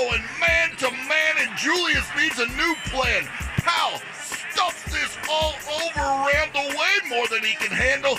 going man to man, and Julius needs a new plan. pal. Stuff this all over Randle way more than he can handle.